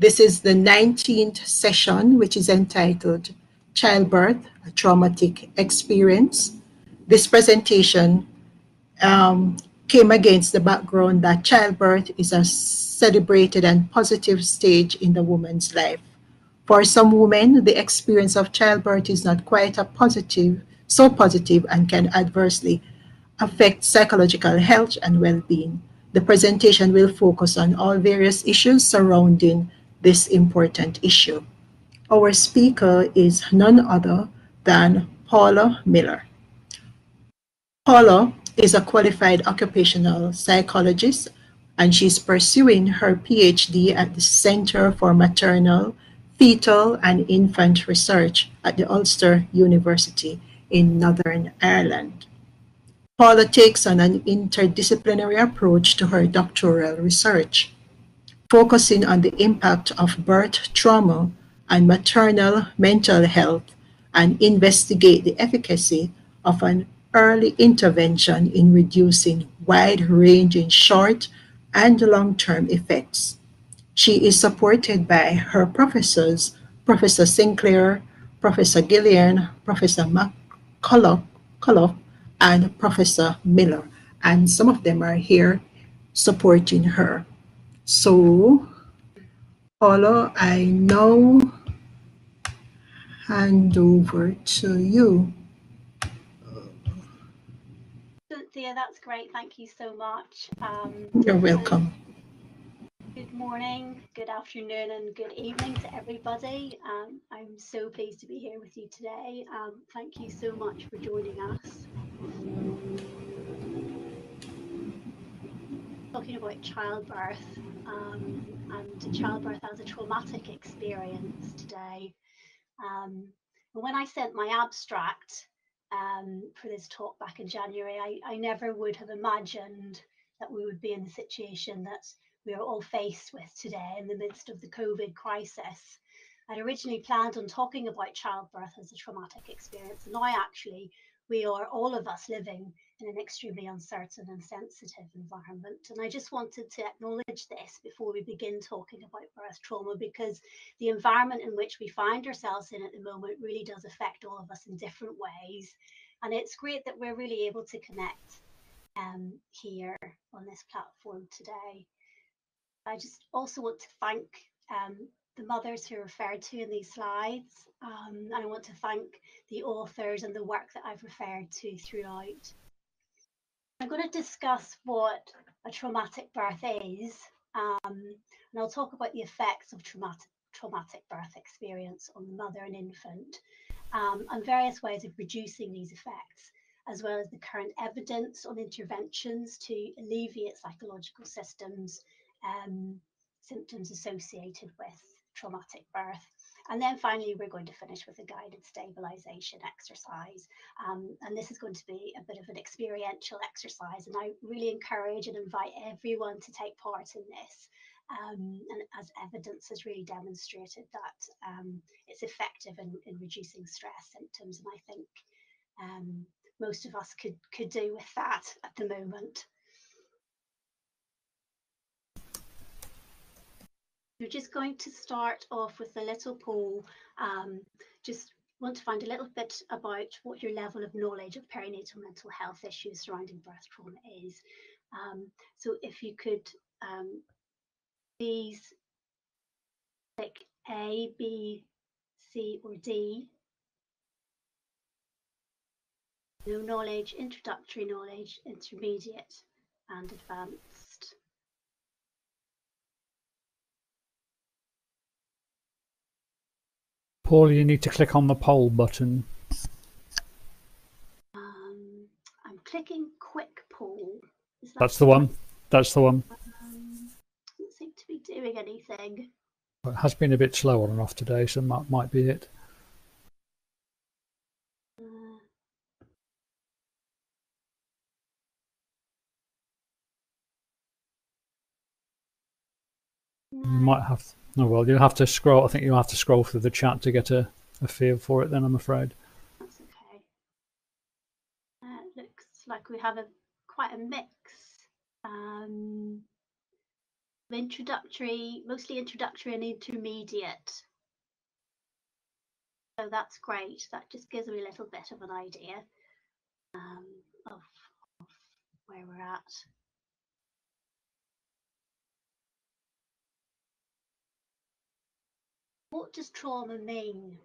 This is the 19th session, which is entitled Childbirth, a Traumatic Experience. This presentation um, came against the background that childbirth is a celebrated and positive stage in the woman's life. For some women, the experience of childbirth is not quite a positive, so positive and can adversely affect psychological health and well-being. The presentation will focus on all various issues surrounding this important issue. Our speaker is none other than Paula Miller. Paula is a qualified occupational psychologist and she's pursuing her PhD at the Center for Maternal, Fetal and Infant Research at the Ulster University in Northern Ireland. Paula takes on an interdisciplinary approach to her doctoral research focusing on the impact of birth trauma on maternal mental health and investigate the efficacy of an early intervention in reducing wide-ranging short and long-term effects. She is supported by her professors, Professor Sinclair, Professor Gillen, Professor McCullough, and Professor Miller, and some of them are here supporting her. So, Paula, I now hand over to you. Cynthia, that's great. Thank you so much. Um, You're welcome. Good morning, good afternoon, and good evening to everybody. Um, I'm so pleased to be here with you today. Um, thank you so much for joining us talking about childbirth um, and childbirth as a traumatic experience today. Um, when I sent my abstract um, for this talk back in January, I, I never would have imagined that we would be in the situation that we are all faced with today in the midst of the COVID crisis. I'd originally planned on talking about childbirth as a traumatic experience, and now actually we are all of us living in an extremely uncertain and sensitive environment. And I just wanted to acknowledge this before we begin talking about birth trauma, because the environment in which we find ourselves in at the moment really does affect all of us in different ways. And it's great that we're really able to connect um, here on this platform today. I just also want to thank um, the mothers who are referred to in these slides. Um, and I want to thank the authors and the work that I've referred to throughout. I'm going to discuss what a traumatic birth is, um, and I'll talk about the effects of traumatic, traumatic birth experience on the mother and infant, um, and various ways of reducing these effects, as well as the current evidence on interventions to alleviate psychological systems, um, symptoms associated with traumatic birth. And then finally, we're going to finish with a guided stabilization exercise. Um, and this is going to be a bit of an experiential exercise. And I really encourage and invite everyone to take part in this. Um, and as evidence has really demonstrated that um, it's effective in, in, reducing stress symptoms. And I think um, most of us could, could do with that at the moment. We're just going to start off with a little poll. Um, just want to find a little bit about what your level of knowledge of perinatal mental health issues surrounding birth trauma is. Um, so if you could um, please click A, B, C or D. No knowledge, introductory knowledge, intermediate and advanced. Paul, you need to click on the poll button. Um, I'm clicking quick poll. That That's the one. That's the one. Um, doesn't seem to be doing anything. It has been a bit slow on and off today, so that might be it. Uh, you might have Oh well, you'll have to scroll. I think you'll have to scroll through the chat to get a, a feel for it. Then I'm afraid. That's okay. Uh, looks like we have a quite a mix. Um, introductory, mostly introductory and intermediate. So that's great. That just gives me a little bit of an idea um, of, of where we're at. What does trauma mean?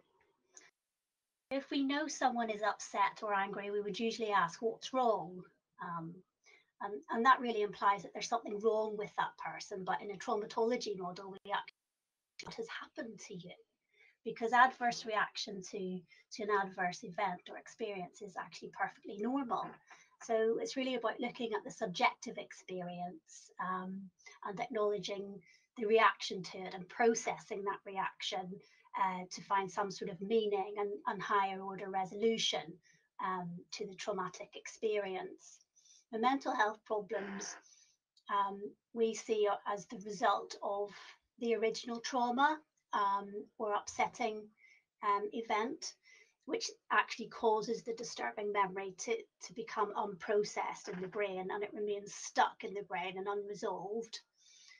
If we know someone is upset or angry, we would usually ask, what's wrong? Um, and, and that really implies that there's something wrong with that person. But in a traumatology model, we actually what has happened to you? Because adverse reaction to, to an adverse event or experience is actually perfectly normal. So it's really about looking at the subjective experience um, and acknowledging the reaction to it and processing that reaction uh, to find some sort of meaning and, and higher order resolution um, to the traumatic experience. The mental health problems um, we see as the result of the original trauma um, or upsetting um, event, which actually causes the disturbing memory to, to become unprocessed in the brain and it remains stuck in the brain and unresolved.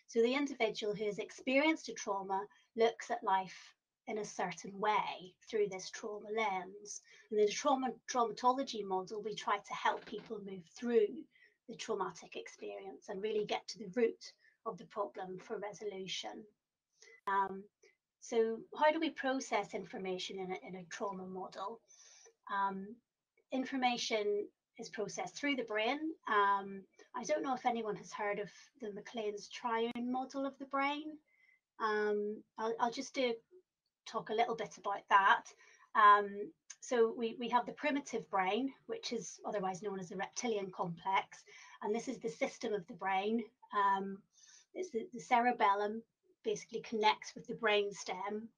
So the individual who has experienced a trauma looks at life in a certain way through this trauma lens. And in the trauma traumatology model, we try to help people move through the traumatic experience and really get to the root of the problem for resolution. Um, so how do we process information in a, in a trauma model? Um, information is processed through the brain. Um, I don't know if anyone has heard of the MacLean's triune model of the brain. Um, I'll, I'll, just do talk a little bit about that. Um, so we, we have the primitive brain, which is otherwise known as the reptilian complex, and this is the system of the brain. Um, it's the, the cerebellum basically connects with the brain stem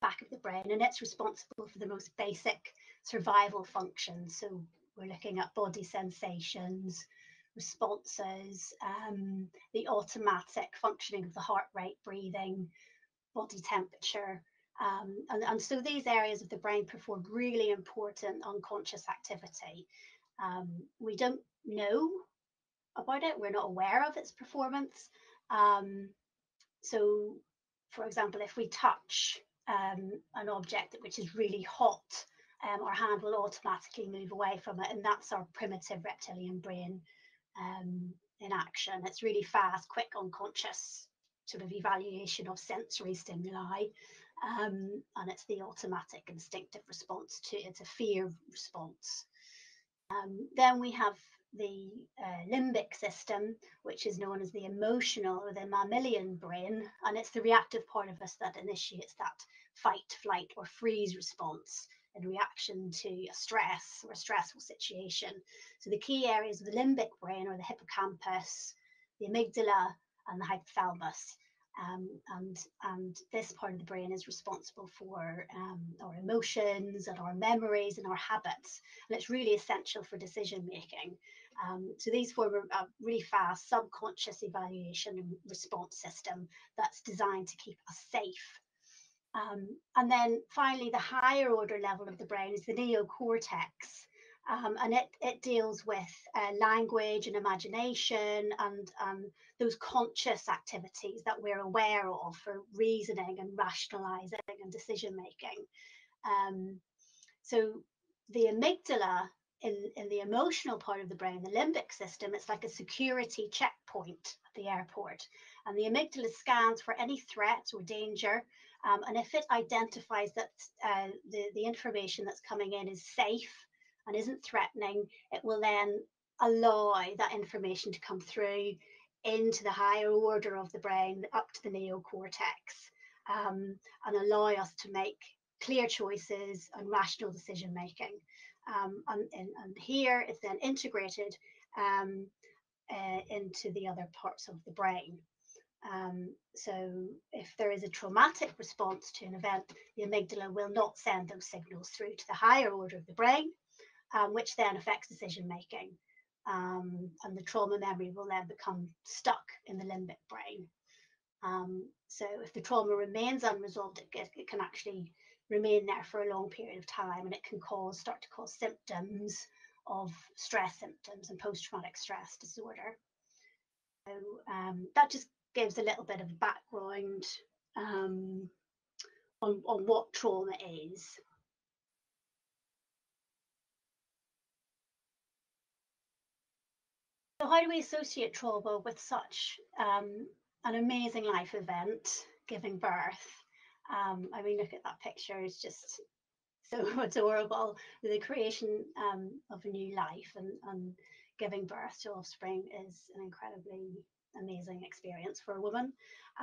back of the brain and it's responsible for the most basic survival functions so we're looking at body sensations, responses, um, the automatic functioning of the heart rate, breathing, body temperature. Um, and, and so these areas of the brain perform really important unconscious activity. Um, we don't know about it, we're not aware of its performance. Um, so, for example, if we touch um, an object which is really hot, um, our hand will automatically move away from it. And that's our primitive reptilian brain um, in action. It's really fast, quick, unconscious sort of evaluation of sensory stimuli. Um, and it's the automatic instinctive response to it's a fear response. Um, then we have the uh, limbic system, which is known as the emotional or the mammalian brain, and it's the reactive part of us that initiates that fight, flight, or freeze response in reaction to a stress or a stressful situation. So the key areas of the limbic brain are the hippocampus, the amygdala, and the hypothalamus. Um, and and this part of the brain is responsible for um, our emotions and our memories and our habits, and it's really essential for decision making. Um, so these form a, a really fast subconscious evaluation and response system that's designed to keep us safe um, and then finally, the higher order level of the brain is the neocortex. Um, and it, it deals with uh, language and imagination and um, those conscious activities that we're aware of for reasoning and rationalizing and decision making. Um, so the amygdala in, in the emotional part of the brain, the limbic system, it's like a security checkpoint at the airport. And the amygdala scans for any threat or danger um, and if it identifies that uh, the, the information that's coming in is safe and isn't threatening, it will then allow that information to come through into the higher order of the brain up to the neocortex um, and allow us to make clear choices and rational decision making. Um, and, and, and, here it's then integrated um, uh, into the other parts of the brain. Um, so if there is a traumatic response to an event, the amygdala will not send those signals through to the higher order of the brain, um, which then affects decision making. Um, and the trauma memory will then become stuck in the limbic brain. Um, so if the trauma remains unresolved, it, it can actually remain there for a long period of time and it can cause start to cause symptoms of stress symptoms and post-traumatic stress disorder. So um, that just gives a little bit of background um, on, on what trauma is. So how do we associate trauma with such um, an amazing life event, giving birth? Um, I mean, look at that picture, it's just so adorable. The creation um, of a new life and, and giving birth to offspring is an incredibly amazing experience for a woman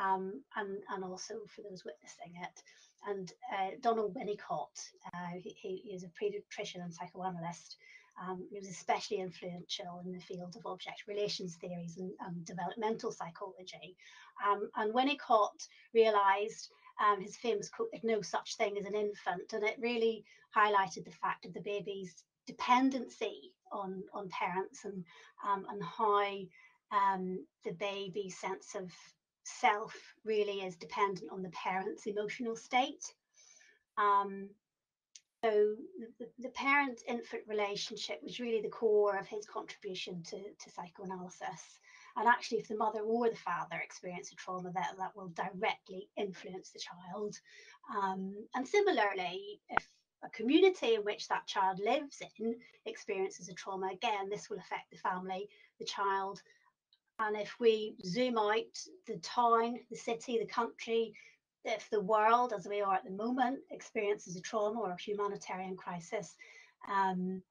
um, and, and also for those witnessing it. And uh, Donald Winnicott, uh, he, he is a pediatrician and psychoanalyst. Um, he was especially influential in the field of object relations theories and, and developmental psychology. Um, and Winnicott realized um, his famous quote, no such thing as an infant. And it really highlighted the fact of the baby's dependency on, on parents and, um, and how um, the baby's sense of self really is dependent on the parent's emotional state. Um, so the, the parent-infant relationship was really the core of his contribution to, to psychoanalysis. And actually, if the mother or the father experience a trauma, that, that will directly influence the child. Um, and similarly, if a community in which that child lives in experiences a trauma, again, this will affect the family, the child. And if we zoom out the town, the city, the country, if the world, as we are at the moment, experiences a trauma or a humanitarian crisis, um,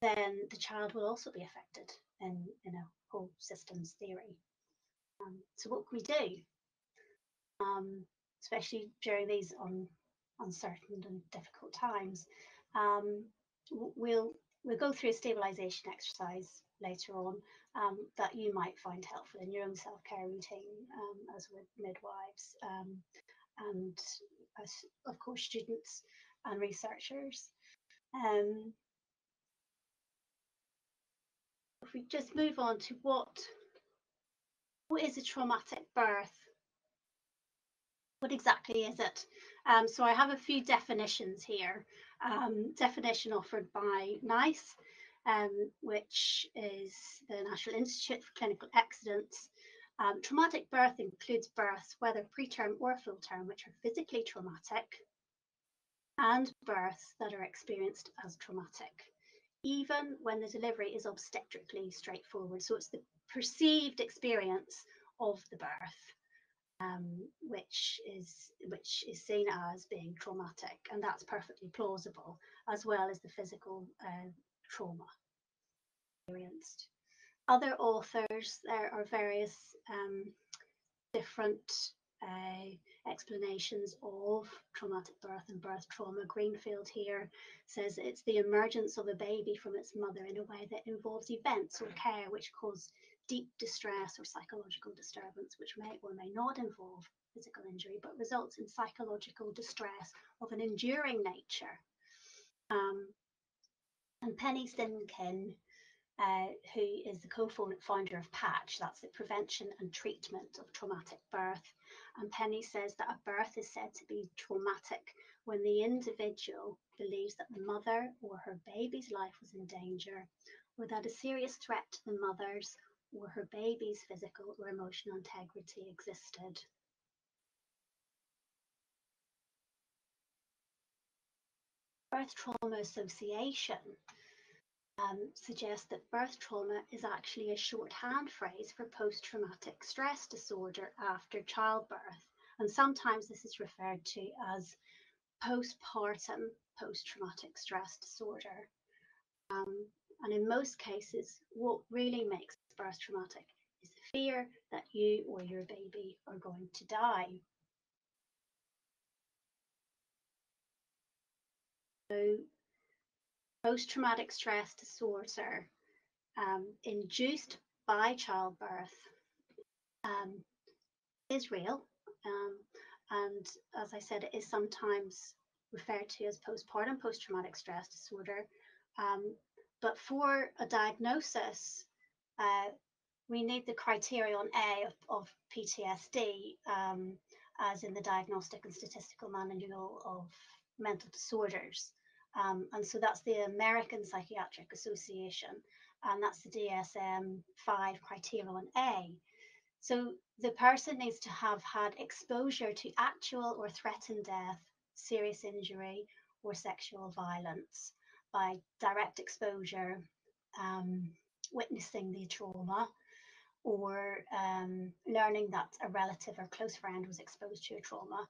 then the child will also be affected in, in a whole systems theory. Um, so what can we do? Um, especially during these un, uncertain and difficult times. Um, we'll we'll go through a stabilization exercise later on um, that you might find helpful in your own self-care routine um, as with midwives um, and as of course students and researchers. Um, if we just move on to what what is a traumatic birth? What exactly is it? Um, so I have a few definitions here. Um, definition offered by NICE, um, which is the National Institute for Clinical Excellence. Um, traumatic birth includes births, whether preterm or full term, which are physically traumatic, and births that are experienced as traumatic even when the delivery is obstetrically straightforward. So it's the perceived experience of the birth, um, which is which is seen as being traumatic, and that's perfectly plausible, as well as the physical uh, trauma experienced. Other authors, there are various um, different uh, explanations of traumatic birth and birth trauma. Greenfield here says it's the emergence of a baby from its mother in a way that involves events or care which cause deep distress or psychological disturbance, which may or may not involve physical injury, but results in psychological distress of an enduring nature. Um, and Penny Simkin uh, who is the co-founder of PATCH, that's the Prevention and Treatment of Traumatic Birth. And Penny says that a birth is said to be traumatic when the individual believes that the mother or her baby's life was in danger, or that a serious threat to the mother's or her baby's physical or emotional integrity existed. Birth Trauma Association um, suggests that birth trauma is actually a shorthand phrase for post-traumatic stress disorder after childbirth. And sometimes this is referred to as postpartum post-traumatic stress disorder. Um, and in most cases, what really makes birth traumatic is the fear that you or your baby are going to die. So post-traumatic stress disorder um, induced by childbirth um, is real. Um, and as I said, it is sometimes referred to as postpartum post-traumatic stress disorder. Um, but for a diagnosis, uh, we need the criterion A of, of PTSD, um, as in the Diagnostic and Statistical Manual of Mental Disorders. Um, and so that's the American Psychiatric Association, and that's the DSM 5 criterion A. So the person needs to have had exposure to actual or threatened death, serious injury, or sexual violence by direct exposure, um, witnessing the trauma, or um, learning that a relative or close friend was exposed to a trauma,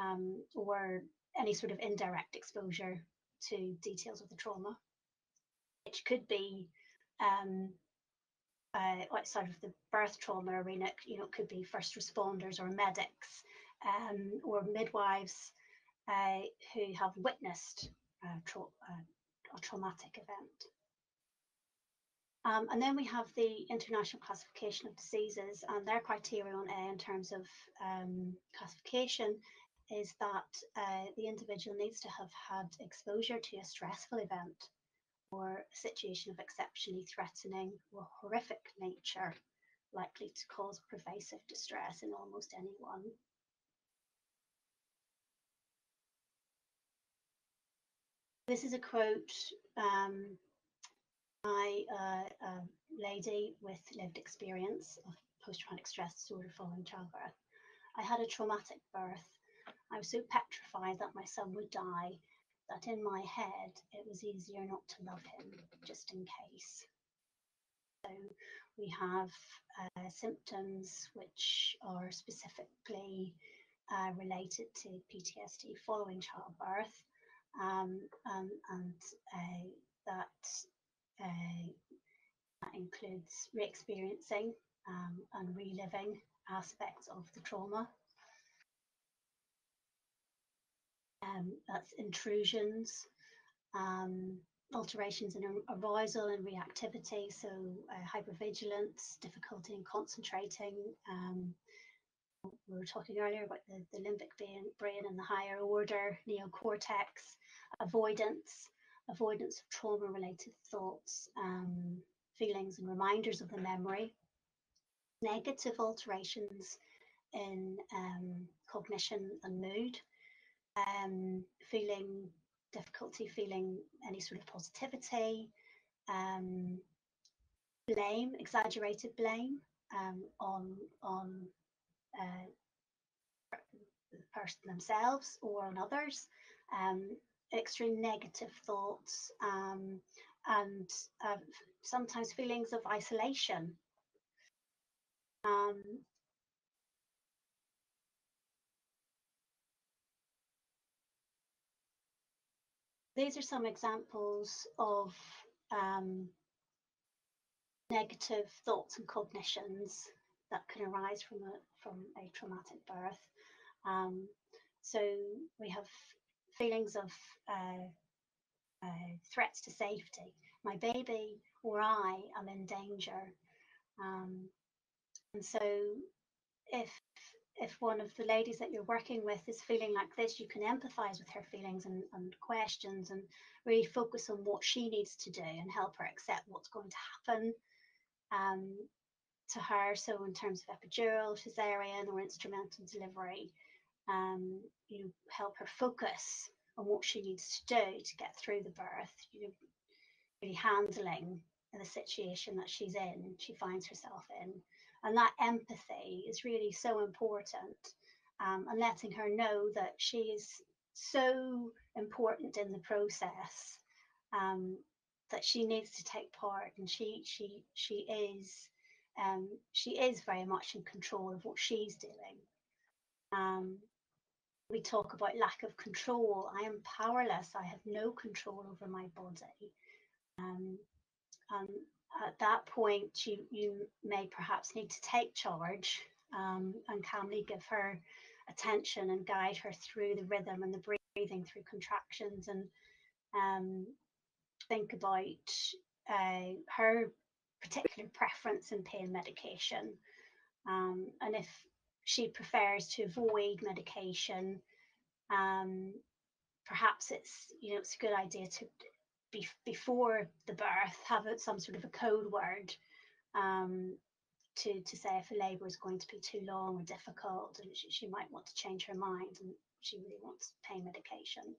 um, or any sort of indirect exposure to details of the trauma, which could be um, uh, outside of the birth trauma arena, you know, it could be first responders or medics um, or midwives uh, who have witnessed uh, tra a traumatic event. Um, and then we have the International Classification of Diseases and their criteria on A in terms of um, classification is that uh, the individual needs to have had exposure to a stressful event or a situation of exceptionally threatening or horrific nature likely to cause pervasive distress in almost anyone. This is a quote um, by uh, a lady with lived experience of post-traumatic stress disorder following childbirth. I had a traumatic birth. I was so petrified that my son would die that in my head it was easier not to love him just in case. So we have uh, symptoms which are specifically uh, related to PTSD following childbirth, um, um, and uh, that, that includes re-experiencing um, and reliving aspects of the trauma um, that's intrusions, um, alterations in arousal and reactivity, so uh, hypervigilance, difficulty in concentrating. Um, we were talking earlier about the, the limbic brain and the higher order neocortex, avoidance, avoidance of trauma-related thoughts, um, feelings and reminders of the memory, negative alterations in um, cognition and mood, um, feeling difficulty feeling any sort of positivity, um, blame, exaggerated blame um, on on uh, the person themselves or on others, um, extreme negative thoughts, um, and uh, sometimes feelings of isolation. Um, these are some examples of um, negative thoughts and cognitions that can arise from a from a traumatic birth. Um, so we have feelings of uh, uh, threats to safety. My baby or I am in danger. Um, and so if if one of the ladies that you're working with is feeling like this, you can empathize with her feelings and, and questions and really focus on what she needs to do and help her accept what's going to happen um, to her. So in terms of epidural, cesarean or instrumental delivery, um, you know, help her focus on what she needs to do to get through the birth, you know, really handling the situation that she's in, she finds herself in. And that empathy is really so important um, and letting her know that she is so important in the process um, that she needs to take part and she she she is um, she is very much in control of what she's doing. Um, we talk about lack of control. I am powerless. I have no control over my body. Um, um, at that point, you, you may perhaps need to take charge um, and calmly give her attention and guide her through the rhythm and the breathing through contractions and um, think about uh, her particular preference in pain medication. Um, and if she prefers to avoid medication, um, perhaps it's you know it's a good idea to be, before the birth have some sort of a code word um, to to say if a labour is going to be too long or difficult, and she, she might want to change her mind and she really wants pain medication.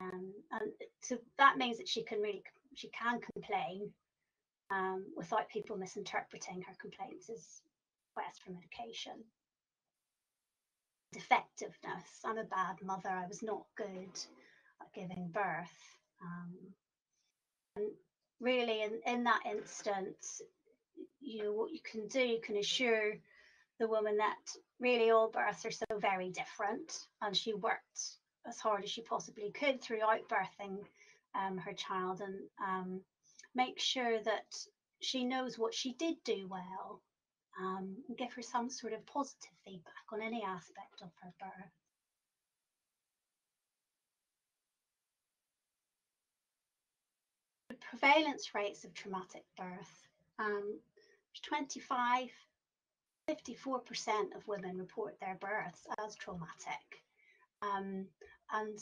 Um, and so that means that she can really she can complain um, without people misinterpreting her complaints as request for medication. Defectiveness. I'm a bad mother. I was not good at giving birth. Um, and really, in, in that instance, you know what you can do, you can assure the woman that really all births are so very different, and she worked as hard as she possibly could throughout birthing um, her child, and um, make sure that she knows what she did do well, um, and give her some sort of positive feedback on any aspect of her birth. The prevalence rates of traumatic birth. Um, 25, 54% of women report their births as traumatic. Um, and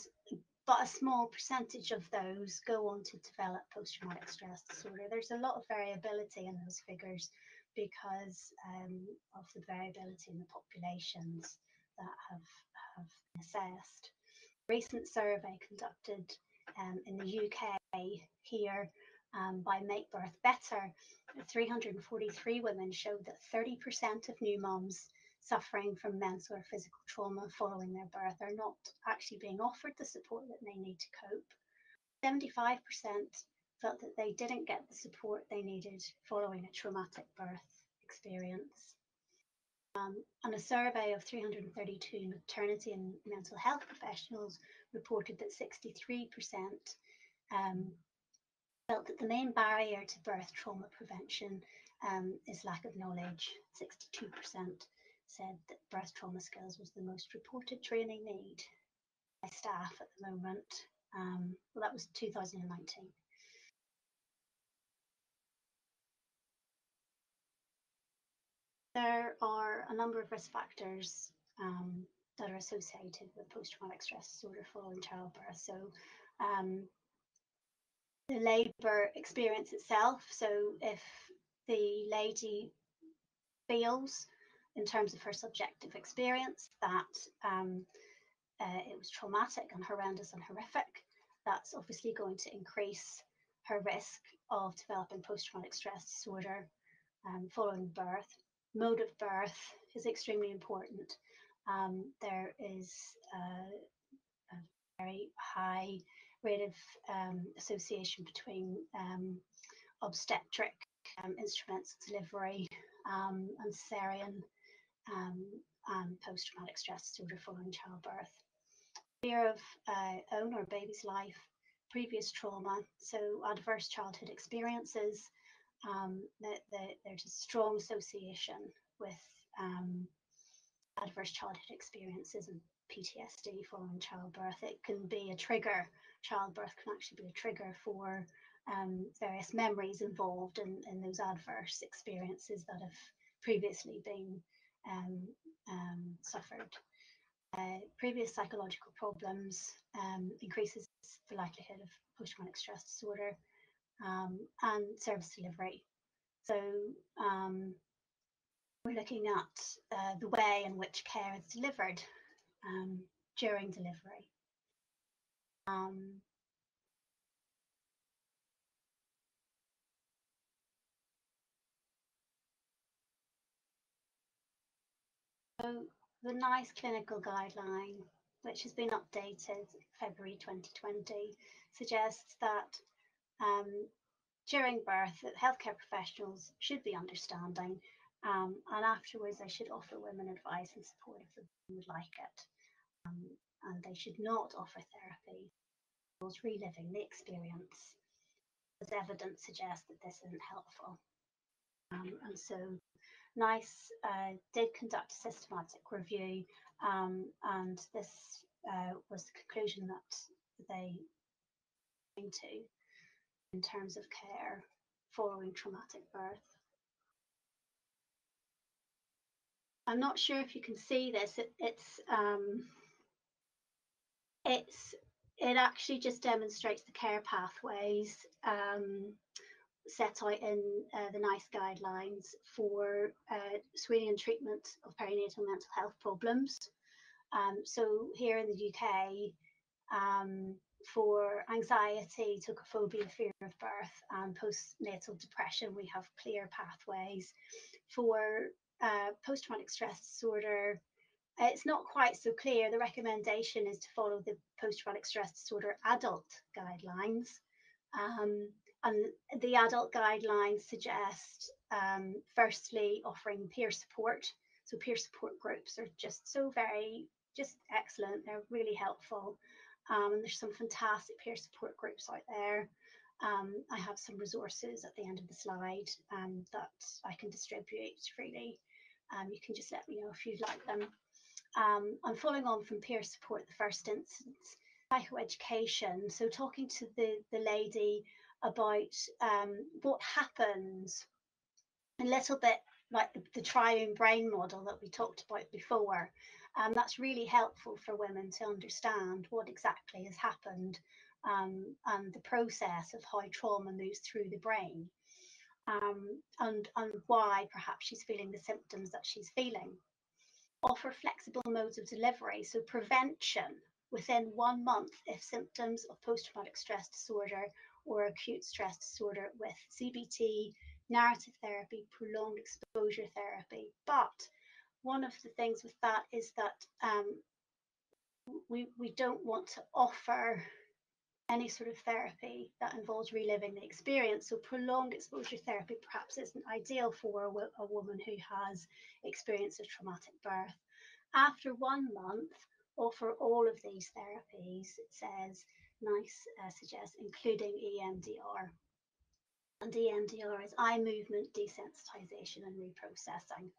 but a small percentage of those go on to develop post-traumatic stress disorder. There's a lot of variability in those figures because um, of the variability in the populations that have, have been assessed. A recent survey conducted um, in the UK here um, by Make Birth Better, 343 women showed that 30% of new moms suffering from mental or physical trauma following their birth are not actually being offered the support that they need to cope. 75% felt that they didn't get the support they needed following a traumatic birth experience. Um, and a survey of 332 maternity and mental health professionals reported that 63% um, felt that the main barrier to birth trauma prevention um, is lack of knowledge. 62% said that birth trauma skills was the most reported training need by staff at the moment. Um, well, that was 2019. There are a number of risk factors um, that are associated with post-traumatic stress disorder following childbirth. So um, the labour experience itself. So if the lady feels in terms of her subjective experience that um, uh, it was traumatic and horrendous and horrific, that's obviously going to increase her risk of developing post-traumatic stress disorder um, following birth. Mode of birth is extremely important. Um, there is a very high rate of um, association between um, obstetric um, instruments delivery um, and cesarean um, and post-traumatic stress disorder following childbirth. Fear of uh, own or baby's life, previous trauma, so adverse childhood experiences, um, that, that there's a strong association with um, adverse childhood experiences and PTSD following childbirth. It can be a trigger, childbirth can actually be a trigger for um, various memories involved in, in those adverse experiences that have previously been um, um, suffered. Uh, previous psychological problems um, increases the likelihood of post-traumatic stress disorder um, and service delivery. So um, we're looking at uh, the way in which care is delivered um, during delivery. So the NICE clinical guideline, which has been updated February 2020, suggests that um, during birth, healthcare professionals should be understanding, um, and afterwards they should offer women advice and support if they would like it. Um, and they should not offer therapy reliving the experience, as evidence suggests that this isn't helpful. Um, and so NICE uh, did conduct a systematic review, um, and this uh, was the conclusion that they came to in terms of care following traumatic birth. I'm not sure if you can see this. It, it's um, it's it actually just demonstrates the care pathways um, set out in uh, the NICE guidelines for uh, screening and treatment of perinatal mental health problems. Um, so here in the UK, um, for anxiety, tocophobia, fear of birth, and postnatal depression, we have clear pathways. For uh, post traumatic stress disorder, it's not quite so clear. The recommendation is to follow the post traumatic stress disorder adult guidelines. Um, and the adult guidelines suggest, um, firstly, offering peer support. So, peer support groups are just so very, just excellent. They're really helpful. Um, and there's some fantastic peer support groups out there. Um, I have some resources at the end of the slide um, that I can distribute freely. Um, you can just let me know if you'd like them. Um, I'm following on from peer support, the first instance, psychoeducation. So talking to the, the lady about um, what happens, a little bit like the, the triune brain model that we talked about before. Um, that's really helpful for women to understand what exactly has happened um, and the process of how trauma moves through the brain um, and, and why perhaps she's feeling the symptoms that she's feeling. Offer flexible modes of delivery, so prevention within one month if symptoms of post traumatic stress disorder or acute stress disorder with CBT, narrative therapy, prolonged exposure therapy. But one of the things with that is that um, we, we don't want to offer any sort of therapy that involves reliving the experience. So prolonged exposure therapy perhaps isn't ideal for a, a woman who has experienced a traumatic birth. After one month, offer all of these therapies, it says, NICE uh, suggests, including EMDR. And EMDR is eye movement desensitization and reprocessing.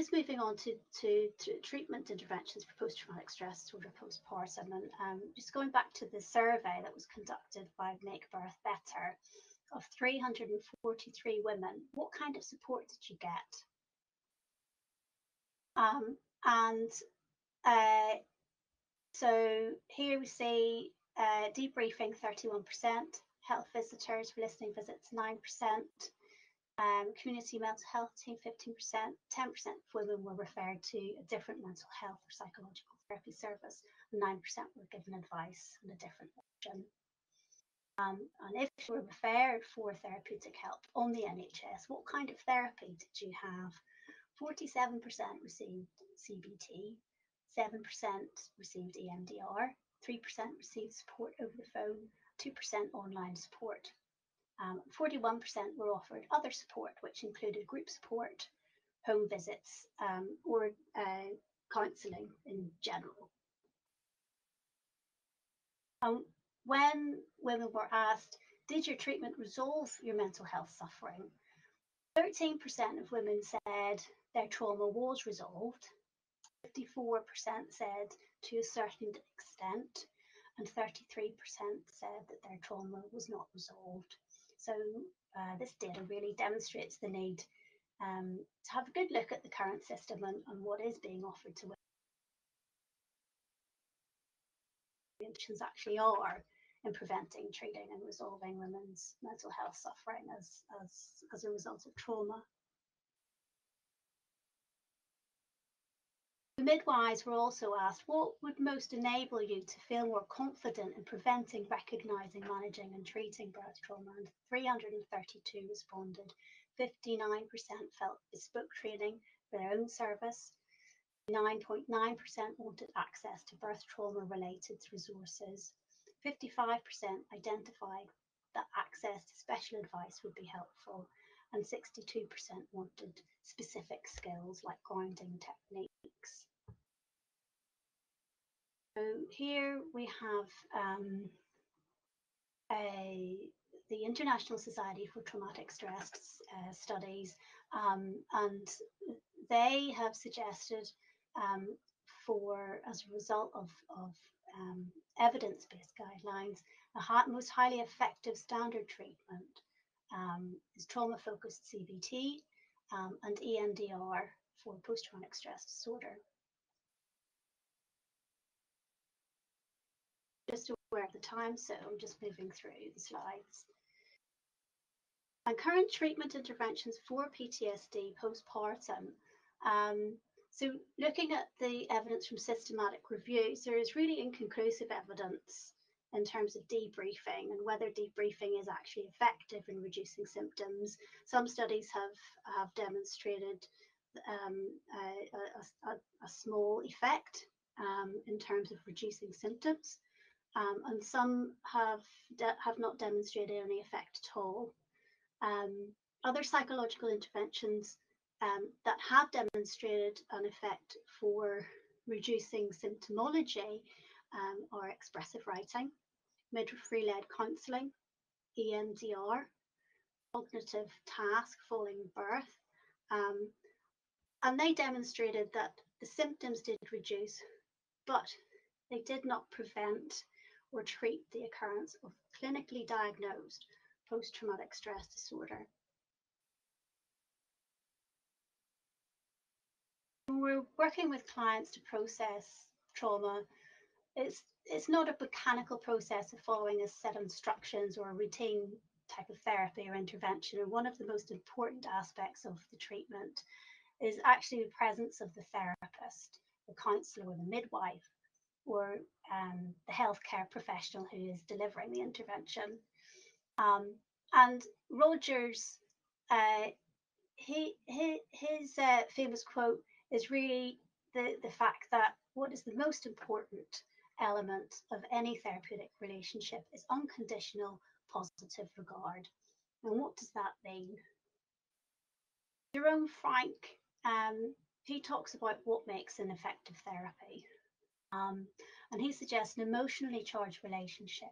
Just moving on to, to, to treatment interventions for post-traumatic stress disorder postpartum and um, just going back to the survey that was conducted by Make Birth Better of 343 women, what kind of support did you get? Um, and uh, so here we see uh, debriefing 31%, health visitors for listening visits 9%, um, community mental health team 15%, 10% of women were referred to a different mental health or psychological therapy service, and 9% were given advice on a different option. Um, and if you were referred for therapeutic help on the NHS, what kind of therapy did you have? 47% received CBT, 7% received EMDR, 3% received support over the phone, 2% online support. Um, 41% were offered other support, which included group support, home visits, um, or uh, counselling in general. Um, when women were asked, did your treatment resolve your mental health suffering? 13% of women said their trauma was resolved. 54% said to a certain extent, and 33% said that their trauma was not resolved. So uh, this data really demonstrates the need um, to have a good look at the current system and, and what is being offered to women. Interventions actually are in preventing, treating and resolving women's mental health suffering as, as, as a result of trauma. The midwives were also asked what would most enable you to feel more confident in preventing, recognising, managing and treating birth trauma and 332 responded. 59% felt bespoke training for their own service. 9.9% wanted access to birth trauma related resources. 55% identified that access to special advice would be helpful and 62% wanted specific skills like grounding techniques. So here we have um, a, the International Society for Traumatic Stress uh, Studies, um, and they have suggested um, for, as a result of, of um, evidence-based guidelines, the most highly effective standard treatment um, is trauma-focused CBT um, and EMDR for post-traumatic stress disorder. Aware of the time, so I'm just moving through the slides. And current treatment interventions for PTSD postpartum Um, so looking at the evidence from systematic reviews, there is really inconclusive evidence in terms of debriefing and whether debriefing is actually effective in reducing symptoms. Some studies have, have demonstrated um, a, a, a, small effect um, in terms of reducing symptoms, um, and some have have not demonstrated any effect at all. Um, other psychological interventions um, that have demonstrated an effect for reducing symptomology um, are expressive writing, midwifery-led counselling, EMDR, cognitive task following birth, um, and they demonstrated that the symptoms did reduce, but they did not prevent or treat the occurrence of clinically diagnosed post-traumatic stress disorder. When we're working with clients to process trauma, it's it's not a mechanical process of following a set of instructions or a routine type of therapy or intervention. And one of the most important aspects of the treatment is actually the presence of the therapist, the counsellor, or the midwife, or um, the healthcare professional who is delivering the intervention. Um, and Rogers, uh, he, he, his uh, famous quote is really the, the fact that what is the most important element of any therapeutic relationship is unconditional positive regard. And what does that mean? Jerome Frank, um, he talks about what makes an effective therapy. Um, and he suggests an emotionally charged relationship,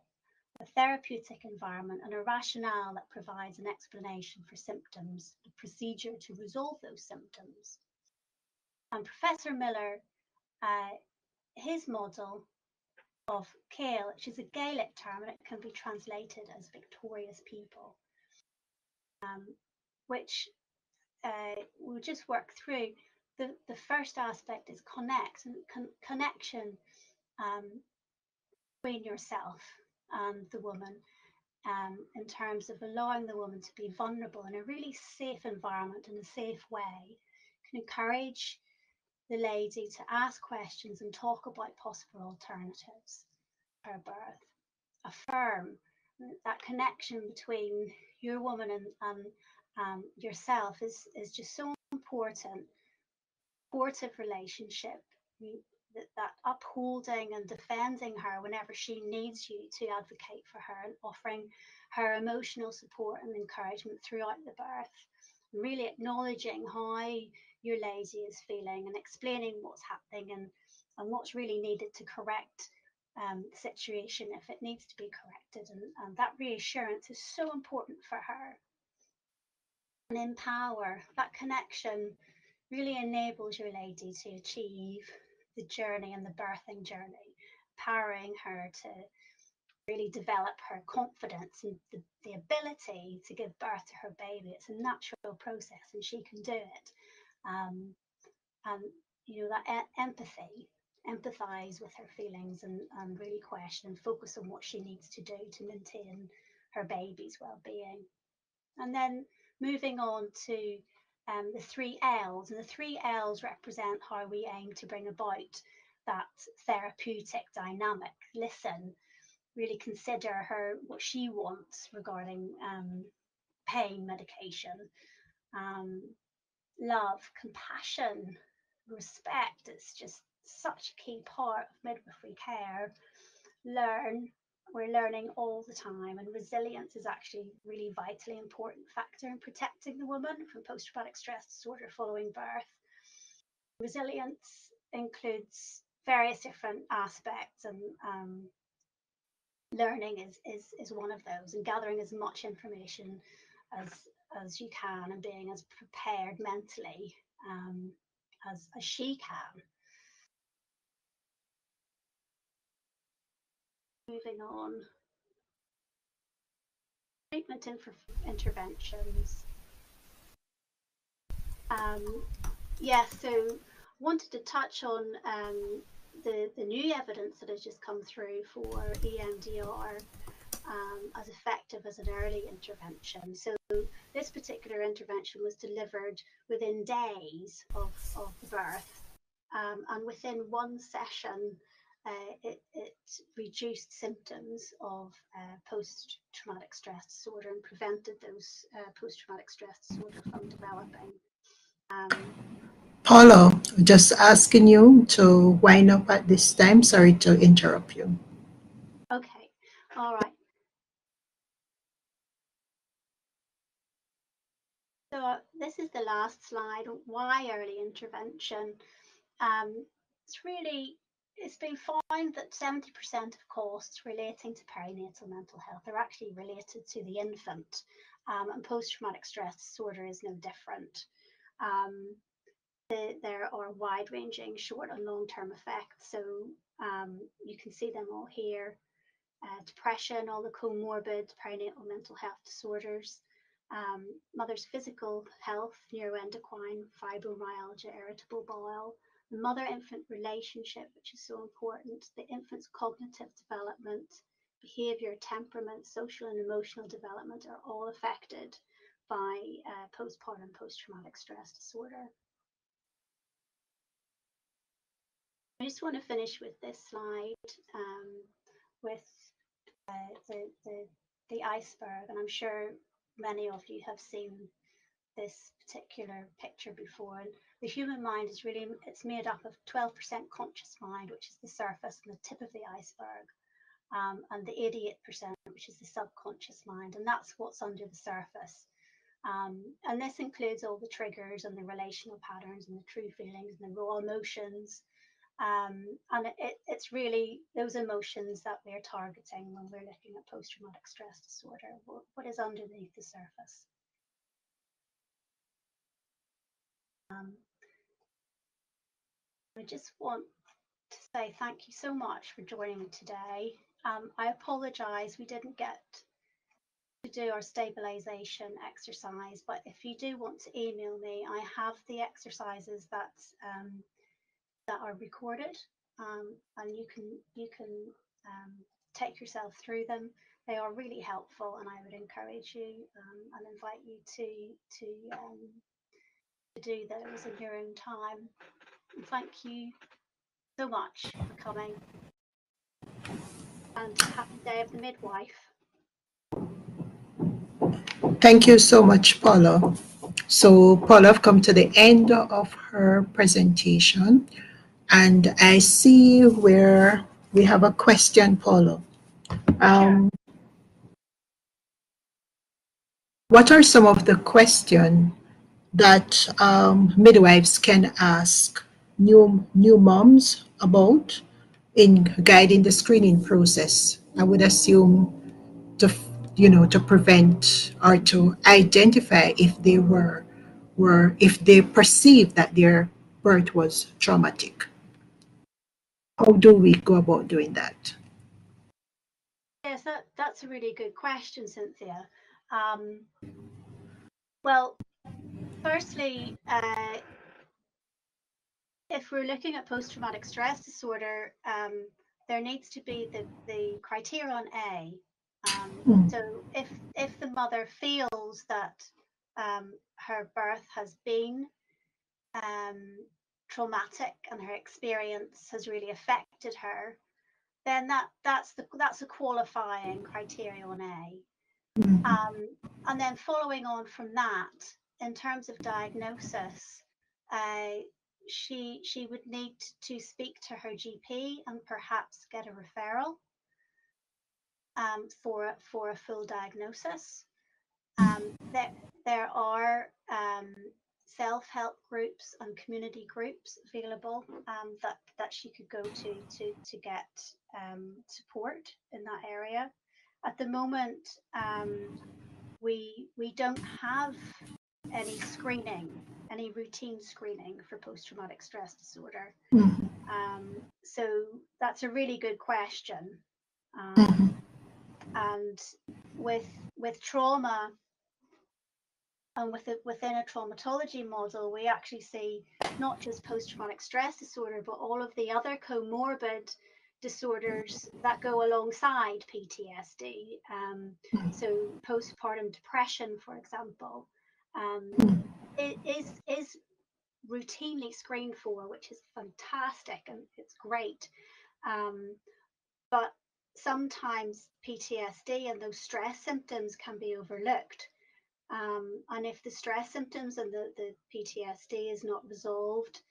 a therapeutic environment, and a rationale that provides an explanation for symptoms, a procedure to resolve those symptoms. And Professor Miller, uh, his model of Céal, which is a Gaelic term and it can be translated as victorious people, um, which uh, we'll just work through. The, the first aspect is connect and con connection um, between yourself and the woman um, in terms of allowing the woman to be vulnerable in a really safe environment in a safe way can encourage the lady to ask questions and talk about possible alternatives for birth. Affirm that connection between your woman and, um, yourself is, is just so important. Supportive relationship, that, that upholding and defending her whenever she needs you to advocate for her and offering her emotional support and encouragement throughout the birth. Really acknowledging how your lady is feeling and explaining what's happening and, and what's really needed to correct um, the situation if it needs to be corrected. And, and that reassurance is so important for her. And empower that connection really enables your lady to achieve the journey and the birthing journey, empowering her to really develop her confidence and the, the ability to give birth to her baby. It's a natural process and she can do it um, and you know that e- empathy empathize with her feelings and, and really question and focus on what she needs to do to maintain her baby's well-being and then moving on to um, the three L's and the three L's represent how we aim to bring about that therapeutic dynamic listen really consider her what she wants regarding um, pain medication um, love, compassion, respect. It's just such a key part of midwifery care. Learn, we're learning all the time, and resilience is actually really vitally important factor in protecting the woman from post-traumatic stress disorder following birth. Resilience includes various different aspects, and um, learning is, is is one of those, and gathering as much information as as you can and being as prepared mentally um, as, as she can. Moving on. Treatment inf- interventions. Um, yeah, so wanted to touch on um, the, the new evidence that has just come through for EMDR um, as effective as an early intervention. So this particular intervention was delivered within days of, of the birth. Um, and within one session, uh, it, it, reduced symptoms of uh, post traumatic stress disorder and prevented those uh, post traumatic stress disorder from developing. Um, Paula, just asking you to wind up at this time. Sorry to interrupt you. Okay, all right. So this is the last slide. Why early intervention? Um, it's really it's been found that 70% of costs relating to perinatal mental health are actually related to the infant, um, and post-traumatic stress disorder is no different. Um, the, there are wide-ranging short and long-term effects, so um, you can see them all here. Uh, depression, all the comorbid perinatal mental health disorders, um, mother's physical health, neuroendocrine, fibromyalgia, irritable bowel, mother infant relationship, which is so important, the infant's cognitive development, behavior, temperament, social and emotional development are all affected by uh, postpartum post traumatic stress disorder. I just want to finish with this slide um, with uh, the, the, the iceberg, and I'm sure many of you have seen this particular picture before. And the human mind is really, it's made up of 12% conscious mind, which is the surface and the tip of the iceberg, um, and the 88%, which is the subconscious mind. And that's what's under the surface. Um, and this includes all the triggers and the relational patterns and the true feelings and the raw emotions. Um, and it, it's really those emotions that we're targeting when we're looking at post traumatic stress disorder. what, what is underneath the surface? Um, I just want to say thank you so much for joining me today. Um, I apologise we didn't get to do our stabilisation exercise, but if you do want to email me, I have the exercises that um, that are recorded, um, and you can you can um, take yourself through them. They are really helpful, and I would encourage you um, and invite you to to um, to do those in your own time. Thank you so much for coming. And happy day of the midwife. Thank you so much, Paula. So Paula, I've come to the end of her presentation and I see where we have a question, Paula. Um, what are some of the questions that um, midwives can ask new new moms about in guiding the screening process. I would assume to you know to prevent or to identify if they were were if they perceive that their birth was traumatic. How do we go about doing that? Yes, that, that's a really good question, Cynthia. Um, well, firstly, uh, if we're looking at post-traumatic stress disorder, um, there needs to be the, the criterion A. Um, mm. So if if the mother feels that um, her birth has been um, traumatic and her experience has really affected her, then that that's the that's a qualifying criterion A. Mm. Um, and then following on from that, in terms of diagnosis, uh, she she would need to speak to her GP and perhaps get a referral um, for for a full diagnosis. Um, there there are um, self-help groups and community groups available um, that that she could go to to to get um, support in that area. At the moment, um, we we don't have any screening, any routine screening for post-traumatic stress disorder. Mm-hmm. Um, so that's a really good question. Um, mm-hmm. And with with trauma and with it, within a traumatology model, we actually see not just post-traumatic stress disorder, but all of the other comorbid disorders that go alongside PTSD. Um, so postpartum depression, for example, um, it is is routinely screened for, which is fantastic and it's great. Um, but sometimes PTSD and those stress symptoms can be overlooked. Um, and if the stress symptoms and the, the PTSD is not resolved,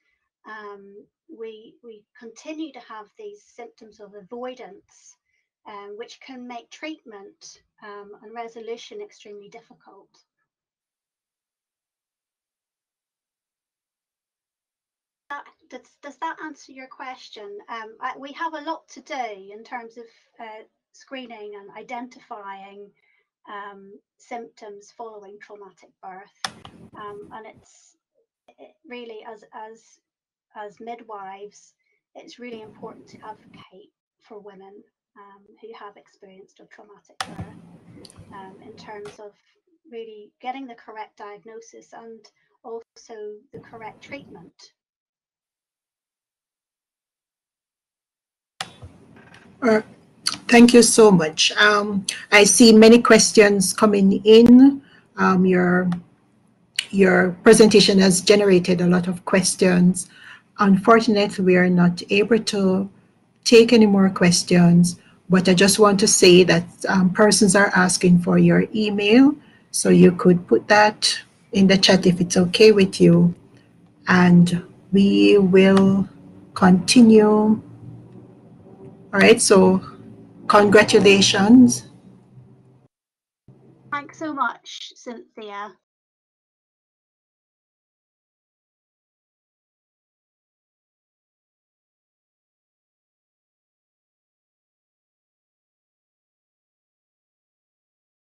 um, we, we continue to have these symptoms of avoidance, um, which can make treatment um, and resolution extremely difficult. Does, does that answer your question? Um, I, we have a lot to do in terms of uh, screening and identifying um, symptoms following traumatic birth, um, and it's it really as as as midwives, it's really important to advocate for women um, who have experienced a traumatic birth um, in terms of really getting the correct diagnosis and also the correct treatment. Thank you so much. Um, I see many questions coming in. Um, your your presentation has generated a lot of questions. Unfortunately, we are not able to take any more questions, but I just want to say that um, persons are asking for your email, so you could put that in the chat if it's okay with you, and we will continue. All right, so congratulations. Thanks so much, Cynthia.